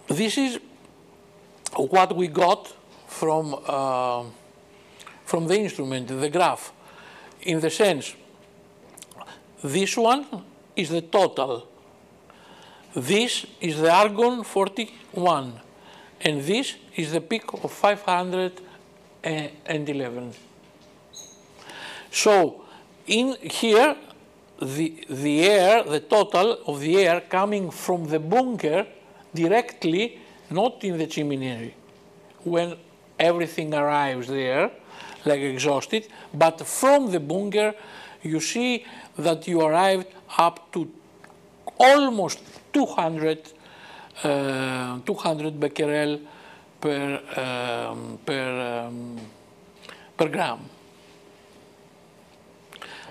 This is what we got from, uh, from the instrument, the graph, in the sense, this one is the total. This is the argon 41, and this is the peak of 511. So in here, the, the air, the total of the air coming from the bunker directly, not in the chimney, when everything arrives there, like exhausted, but from the bunker, you see that you arrived up to almost 200, uh, 200 becquerel per, um, per, um, per gram.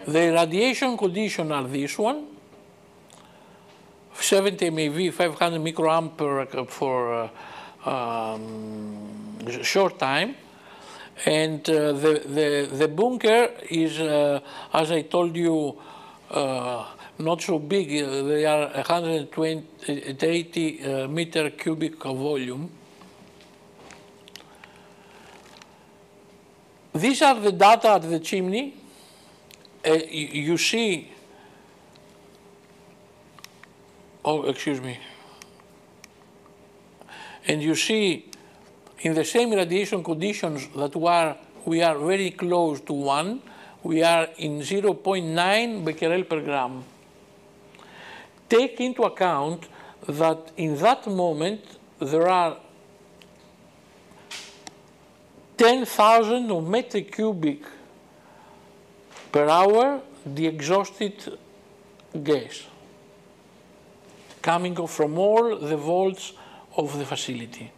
The radiation conditions are this one, 70 MeV, 500 microampere for uh, um, short time. And uh, the, the, the bunker is, uh, as I told you, uh, not so big. they are 180 uh, meter cubic volume. These are the data at the chimney. Uh, you, you see oh, excuse me. And you see in the same radiation conditions that we are, we are very close to one, we are in 0.9 becquerel per gram. Take into account that in that moment there are 10,000 of metric cubic per hour the exhausted gas coming from all the vaults of the facility.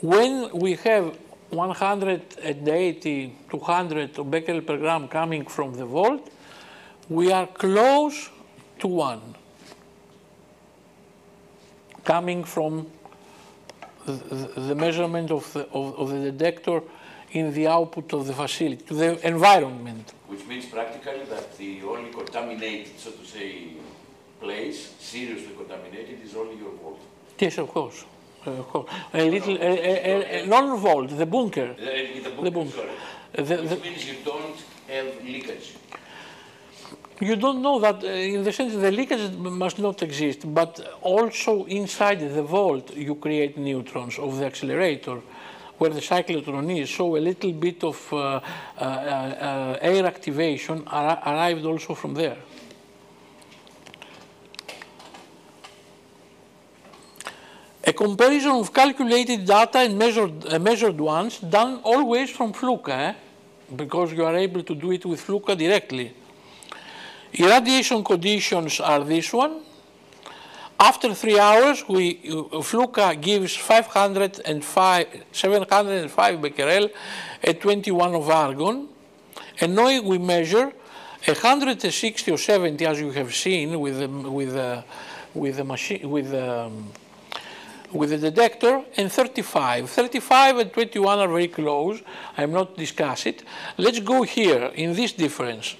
When we have 180, 200 becquerel per gram coming from the vault, we are close to one coming from the, the measurement of the, of, of the detector in the output of the facility, to the environment. Which means practically that the only contaminated, so to say, place, seriously contaminated, is only your vault. Yes, of course. Uh. A little, a, a, a, non-vault, the bunker. The, the bunker, The Which means you don't have leakage. You don't know that uh, in the sense the leakage must not exist, but also inside the vault you create neutrons of the accelerator where the cyclotron is. So a little bit of uh, uh, uh, air activation ar- arrived also from there. A comparison of calculated data and measured, uh, measured ones done always from Fluka, eh? because you are able to do it with Fluka directly. Irradiation conditions are this one. After three hours, we, uh, Fluka gives 505, 705 becquerel at 21 of argon. And now we measure 160 or 70, as you have seen with the, with the, with the machine, with the, um, with the detector and 35. 35 and 21 are very close. I am not discuss it. Let's go here in this difference.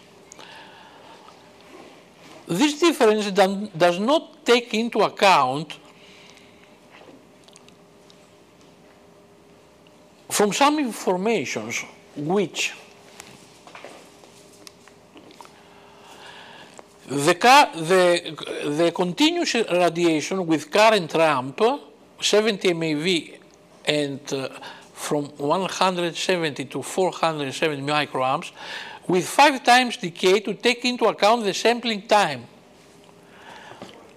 This difference does not take into account from some informations which the, the, the continuous radiation with current ramp 70 MeV and uh, from 170 to 470 microamps with five times decay to take into account the sampling time.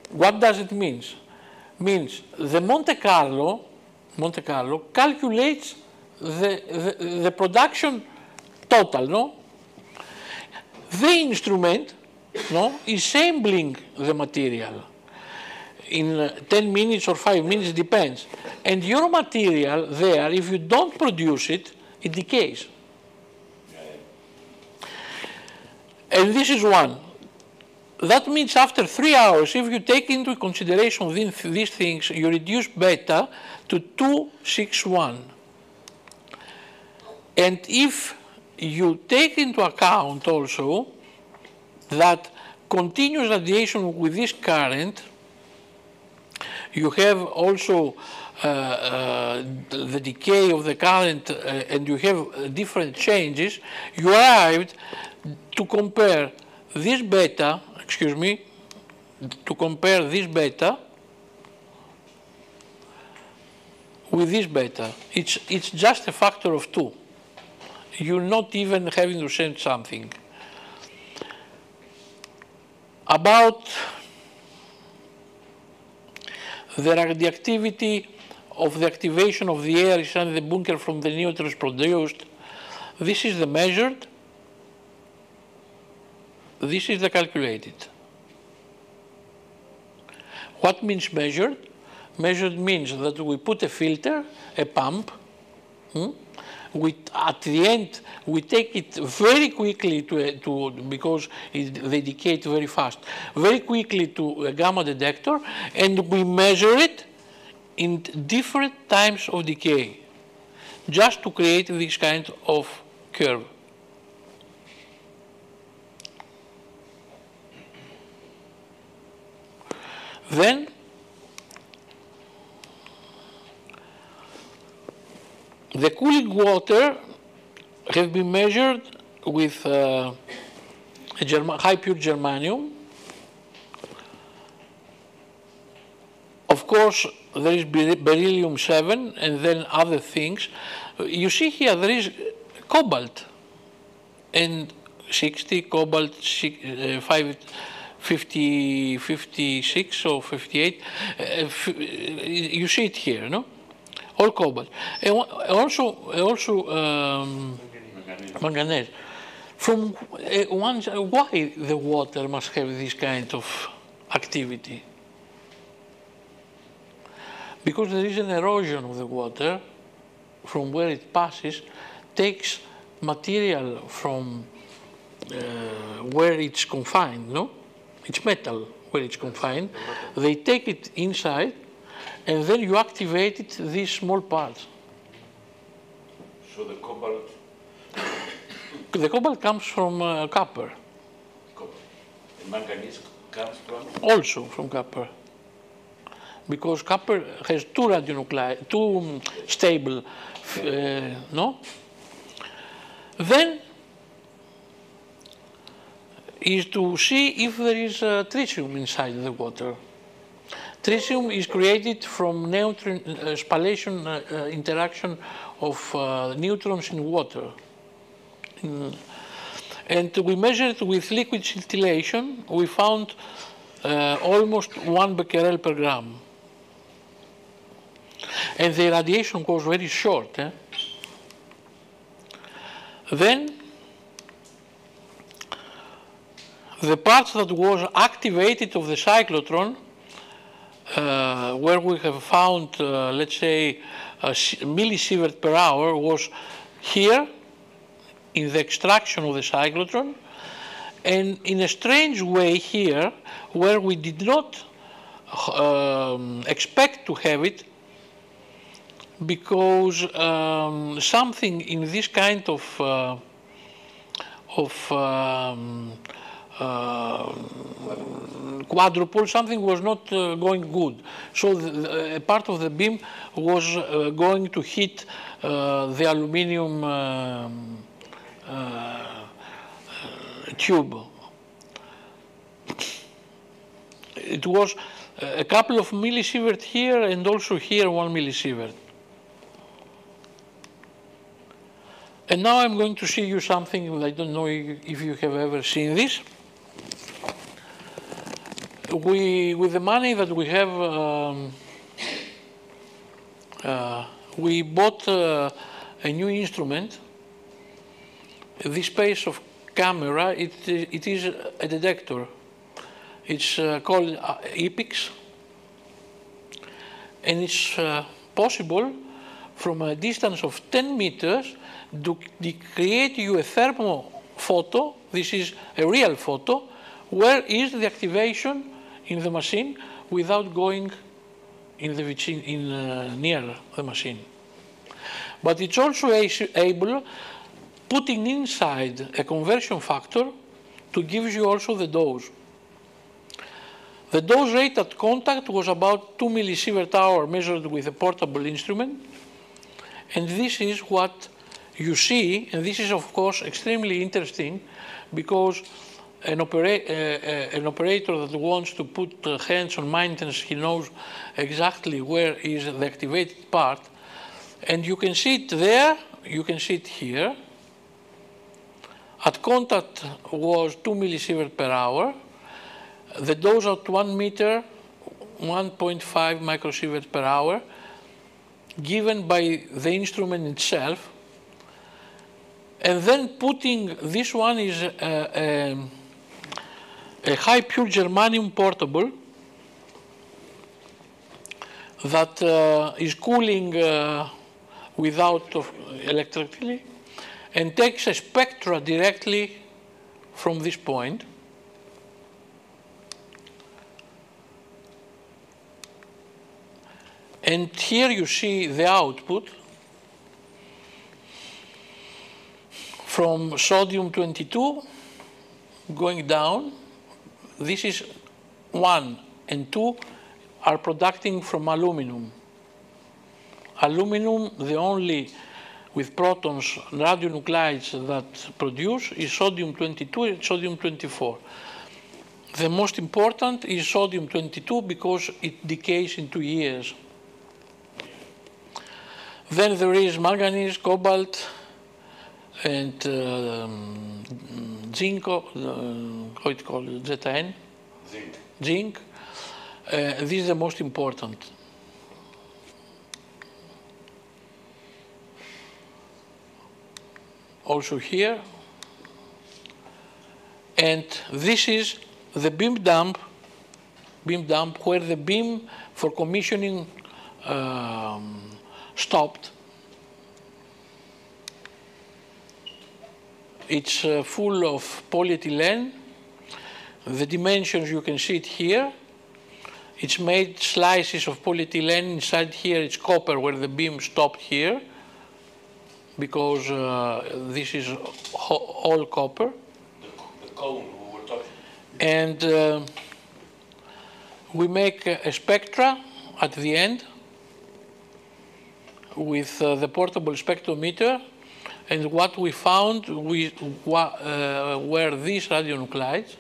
What does it mean? Means the Monte Carlo, Monte Carlo calculates the, the, the production total, no? The instrument, no, is sampling the material. In uh, 10 minutes or 5 minutes, depends. And your material there, if you don't produce it, it decays. And this is one. That means after three hours, if you take into consideration these, these things, you reduce beta to 261. And if you take into account also that continuous radiation with this current, you have also uh, uh, the decay of the current uh, and you have different changes, you arrived to compare this beta, excuse me, to compare this beta with this beta. It's, it's just a factor of two. You're not even having to send something. About the radioactivity of the activation of the air inside the bunker from the neutrons produced, this is the measured, this is the calculated. What means measured? Measured means that we put a filter, a pump, hmm? We, at the end we take it very quickly to, to because it, they decay very fast, very quickly to a gamma detector and we measure it in different times of decay just to create this kind of curve. Then the cooling water have been measured with uh, high pure germanium. Of course, there is beryllium 7 and then other things. You see here there is cobalt and 60, cobalt uh, 5, 50, 56 or 58. Uh, you see it here, no? All cobalt. And also, also um, manganese. From uh, one, why the water must have this kind of activity? Because there is an erosion of the water from where it passes, takes material from uh, where it's confined, no? It's metal where it's confined. They take it inside and then you activated these small parts. So the cobalt? The cobalt comes from uh, copper. Copper. And manganese comes from? Also from copper. Because copper has two radionuclide, two um, stable, uh, no? Then is to see if there is uh, tritium inside the water. Tritium is created from neutron uh, spallation uh, uh, interaction of uh, neutrons in water. In, and we measured with liquid scintillation, we found uh, almost one becquerel per gram. And the radiation was very short. Eh? Then the part that was activated of the cyclotron uh, where we have found, uh, let's say, millisievert per hour was here in the extraction of the cyclotron and in a strange way here where we did not um, expect to have it because um, something in this kind of uh, of um, uh, quadrupole, something was not uh, going good. So the, a part of the beam was uh, going to hit the aluminium um, tube. It was a couple of millisievert here and also here one millisievert. And now I'm going to show you something, I don't know if you have ever seen this we, with the money that we have, um, uh, we bought uh, a new instrument. This space of camera, it, it is a detector. It's uh, called uh, iPIX, and it's uh, possible from a distance of 10 meters to create you a thermo photo. This is a real photo. Where is the activation in the machine without going in the vicin- in uh, near the machine? But it's also able putting inside a conversion factor to give you also the dose. The dose rate at contact was about 2 millisievert hour measured with a portable instrument. And this is what you see, and this is of course extremely interesting because an, opera- uh, uh, an operator that wants to put uh, hands on maintenance, he knows exactly where is the activated part. And you can see it there, you can see it here. At contact was 2 millisievert per hour. The dose at 1 meter, 1.5 microsievert per hour, given by the instrument itself. And then putting this one is a, a, a high pure germanium portable that uh, is cooling uh, without electricity and takes a spectra directly from this point. And here you see the output from sodium 22 going down. This is 1 and 2 are producing from aluminum. Aluminum, the only with protons radionuclides that produce is sodium 22 and sodium 24. The most important is sodium 22 because it decays in two years. Then there is manganese, cobalt, and um, zinc, uh, how it called, ZN, Zinc. zinc. Uh, this is the most important. Also here. And this is the beam dump, beam dump where the beam for commissioning um, stopped. It's uh, full of polyethylene. The dimensions you can see it here. It's made slices of polyethylene. Inside here it's copper where the beam stopped here because uh, this is all copper. The, the cone we were talking. And uh, we make a, a spectra at the end with uh, the portable spectrometer. And what we found we, uh, were these radionuclides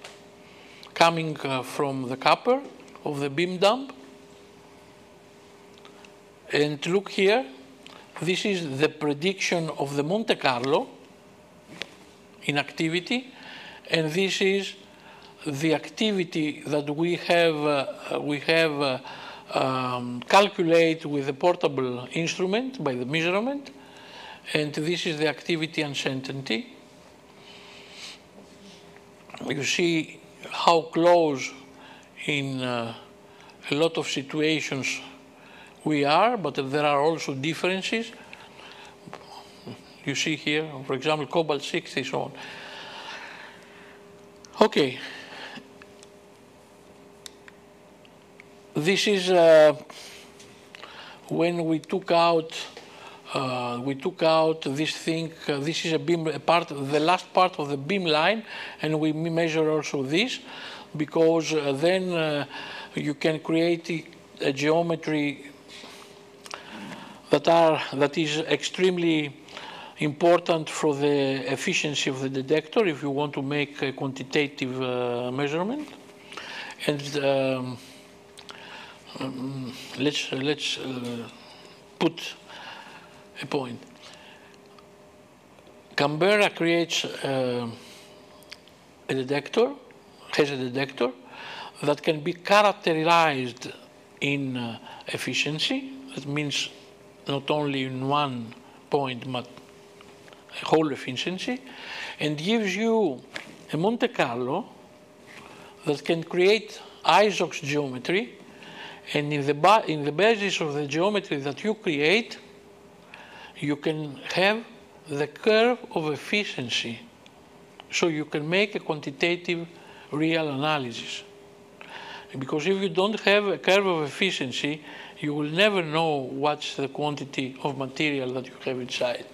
coming uh, from the copper of the beam dump. And look here, this is the prediction of the Monte Carlo in activity, and this is the activity that we have uh, we have uh, um, calculate with a portable instrument by the measurement, and this is the activity uncertainty. You see how close in uh, a lot of situations we are, but there are also differences. You see here, for example, cobalt 60 so on. Okay. This is uh, when we took out uh, we took out this thing. Uh, this is a beam, a part, the last part of the beam line, and we measure also this, because uh, then uh, you can create a geometry that are that is extremely important for the efficiency of the detector if you want to make a quantitative uh, measurement. And um, um, let's let's uh, put a point. Canberra creates uh, a detector, has a detector that can be characterized in uh, efficiency. That means not only in one point, but a whole efficiency, and gives you a Monte Carlo that can create ISOCS geometry And in the, in the basis of the geometry that you create, you can have the curve of efficiency. So you can make a quantitative real analysis. Because if you don't have a curve of efficiency, you will never know what's the quantity of material that you have inside.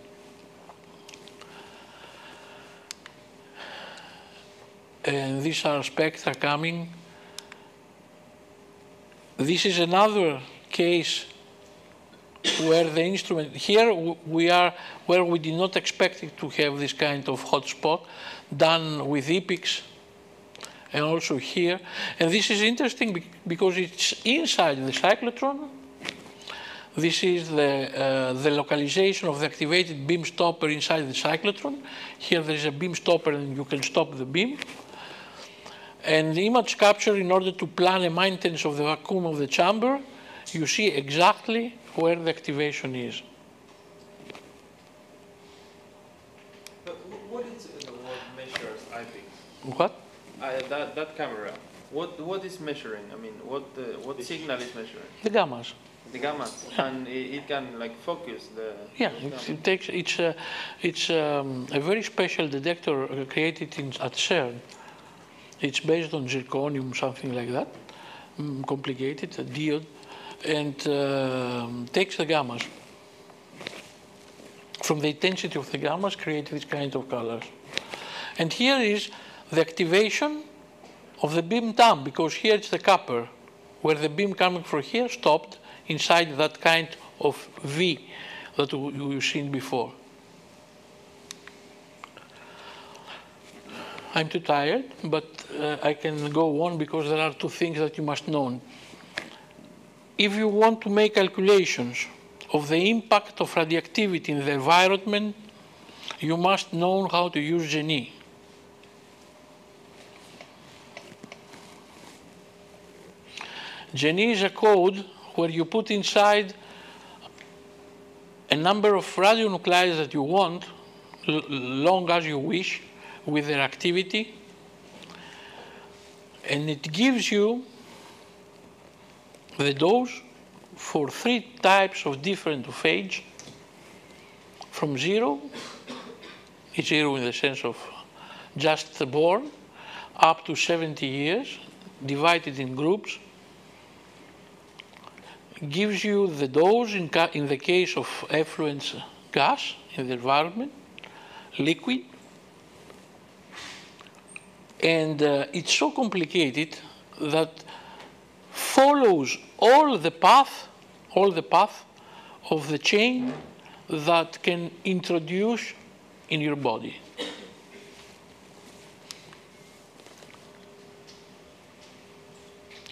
And these are spectra coming. This is another case where the instrument, here we are where we did not expect it to have this kind of hotspot done with iPIX and also here. And this is interesting because it's inside the cyclotron. This is the, uh, the localization of the activated beam stopper inside the cyclotron. Here there is a beam stopper and you can stop the beam. And image capture in order to plan a maintenance of the vacuum of the chamber, you see exactly where the activation is. But wh- what is the word measures iPIX? What? Uh, that, that camera, what, what is measuring? I mean, what, uh, what signal is measuring? The gammas. The gamma, and it, it can like focus the. Yeah, the it, takes, it's, a, it's um, a very special detector uh, created in, at CERN. It's based on zirconium, something like that, mm, complicated, a diode, and um takes the gammas. From the intensity of the gammas, create this kind of colors. And here is the activation of the beam dump, because here it's the copper, where the beam coming from here stopped inside that kind of V that you- you've seen before. I'm too tired, but uh, I can go on because there are two things that you must know. If you want to make calculations of the impact of radioactivity in the environment, you must know how to use GENI. GENI is a code where you put inside a number of radionuclides that you want, long as you wish, with their activity, and it gives you the dose for three types of different of age, from zero, it's zero in the sense of just born, up to 70 years, divided in groups, gives you the dose in, in the case of effluent gas in the environment, liquid, and uh, it's so complicated that follows all the path, all the path of the chain that can introduce in your body.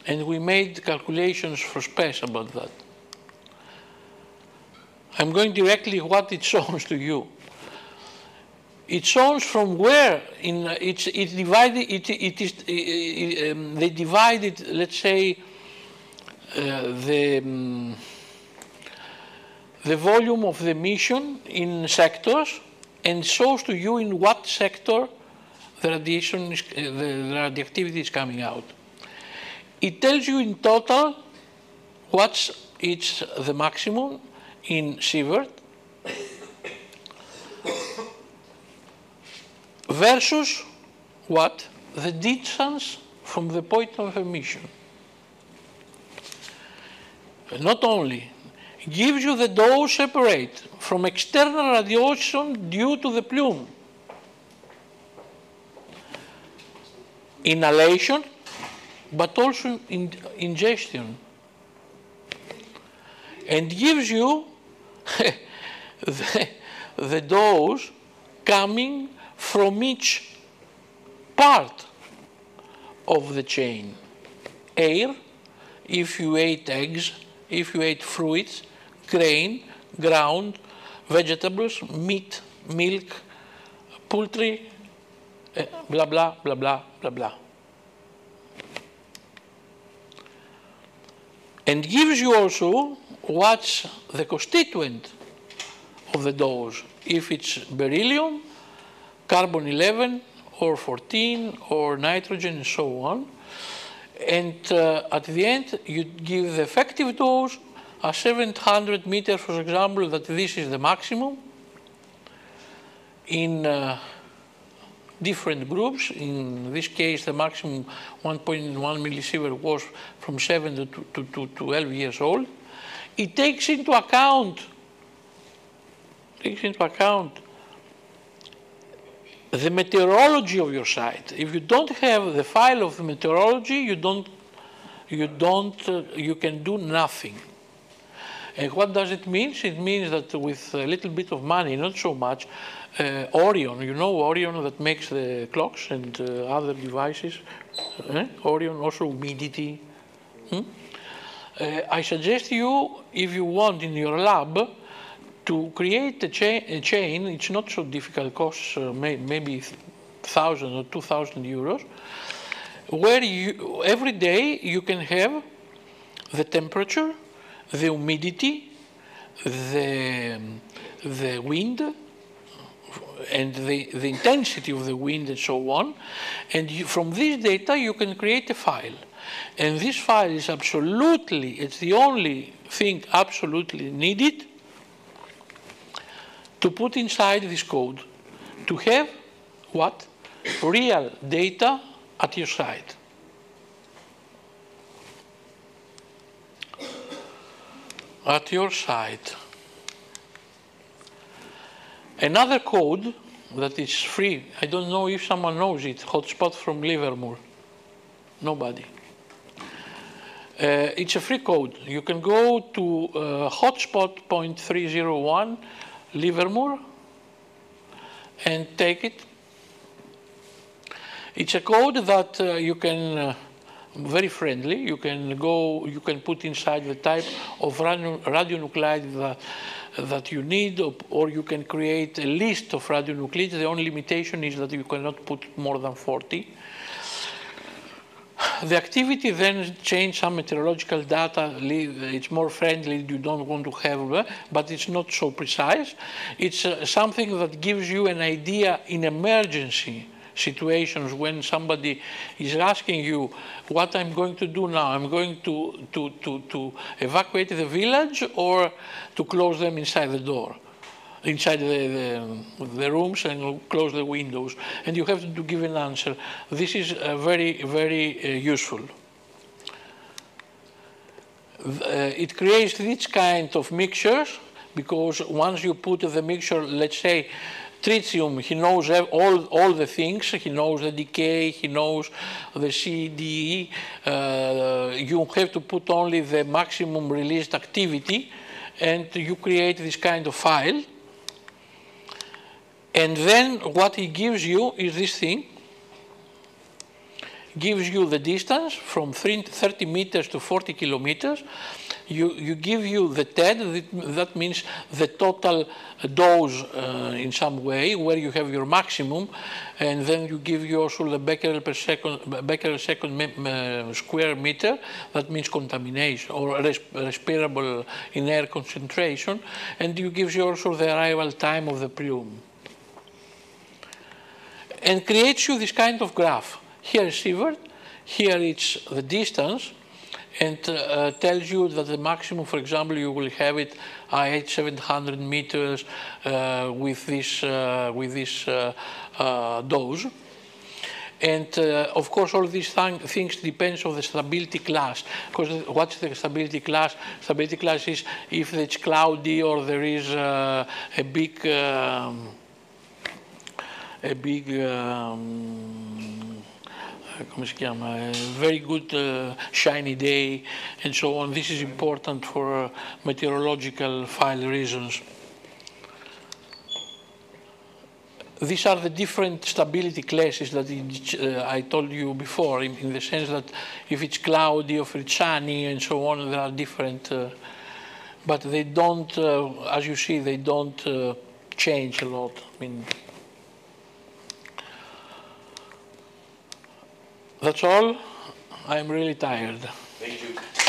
And we made calculations for SPES about that. I'm going directly what it shows to you. It shows from where in it's it's divided. It it is uh, um, they divided. Let's say the um, the volume of the emission in sectors, and shows to you in what sector the radiation is, uh, the radioactivity is coming out. It tells you in total what's it's the maximum in sievert versus what? The distance from the point of emission. Not only gives you the dose separate from external radiation due to the plume. Inhalation, but also in, ingestion. And gives you the, the dose coming from each part of the chain. Air, if you ate eggs, if you ate fruits, grain, ground, vegetables, meat, milk, poultry, eh, blah, blah, blah, blah, blah, blah. And gives you also what's the constituent of the dose. If it's beryllium, carbon 11 or 14 or nitrogen and so on. And uh, at the end, you give the effective dose at 700 meters, for example, that this is the maximum in uh, different groups. In this case, the maximum 1.1 millisievert was from 7 to, to, to 12 years old. It takes into account takes into account the meteorology of your site. If you don't have the file of the meteorology, you don't, you don't, uh, you can do nothing. And what does it mean? It means that with a little bit of money, not so much, uh, Orion, you know Orion that makes the clocks and uh, other devices, eh? Orion, also humidity. Hmm? Uh, I suggest you, if you want in your lab, to create a chain, a chain, it's not so difficult, costs uh, may, maybe 1,000 or 2,000 euros, where you, every day you can have the temperature, the humidity, the, the wind, and the, the intensity of the wind and so on. And you, from this data, you can create a file. And this file is absolutely, it's the only thing absolutely needed to put inside this code to have what? Real data at your site. At your site. Another code that is free, I don't know if someone knows it, hotspot from Livermore. Nobody. Uh, it's a free code. You can go to uh, hotspot.301 Livermore and take it. It's a code that uh, you can, uh, very friendly, you can go, you can put inside the type of radio, radionuclide that, that you need, or, or you can create a list of radionuclides. The only limitation is that you cannot put more than 40. The activity then change some meteorological data. It's more friendly. You don't want to have, but it's not so precise. It's uh, something that gives you an idea in emergency situations when somebody is asking you what I'm going to do now. I'm going to, to, to, to evacuate the village or to close them inside the door inside the, the, the, rooms and close the windows. And you have to give an answer. This is uh, very, very uh, useful. Uh, it creates this kind of mixtures because once you put the mixture, let's say, tritium, he knows all, all the things. He knows the decay, he knows the CDE. Uh, you have to put only the maximum released activity and you create this kind of file and then what he gives you is this thing. Gives you the distance from 30 meters to 40 kilometers. You, you give you the TED, that means the total dose uh, in some way, where you have your maximum, and then you give you also the becquerel per second, becquerel second uh, square meter, that means contamination or res respirable in air concentration, and you give you also the arrival time of the plume and creates you this kind of graph. Here is Sievert, here it's the distance, and uh, tells you that the maximum, for example, you will have it at 700 meters uh, with this, uh, with this uh, uh, dose. And uh, of course, all these th things depends on the stability class. Because what's the stability class? Stability class is if it's cloudy or there is a big um, a big um, come si chiama, very good uh, shiny day and so on. This is important for uh, meteorological file reasons. These are the different stability classes that uh, I told you before, in, in, the sense that if it's cloudy or if it's sunny and so on, there are different, uh, but they don't, uh, as you see, they don't uh, change a lot. I mean, That's all. I'm really tired. Thank you.